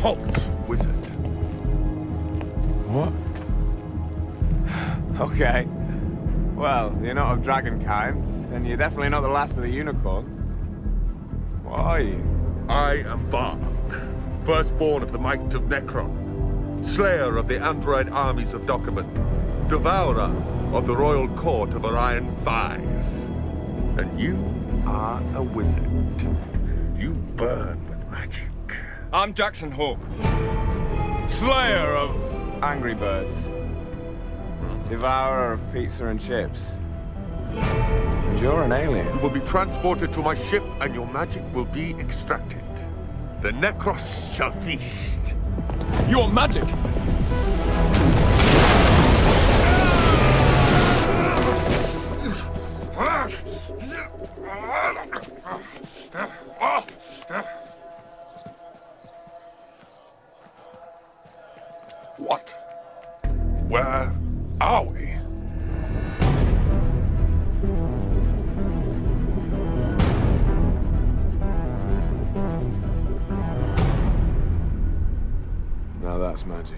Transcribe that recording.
Halt, wizard. What? okay. Well, you're not of dragon kind, and you're definitely not the last of the unicorn. What are you? I am Varg, firstborn of the might of Necron, slayer of the android armies of Dokumen, devourer of the royal court of Orion Five. And you are a wizard. You burn with magic. I'm Jackson Hawke, Slayer of Angry Birds. Devourer of pizza and chips. And you're an alien. You will be transported to my ship, and your magic will be extracted. The Nekross shall feast. Your magic! What? Where are we? Now that's magic.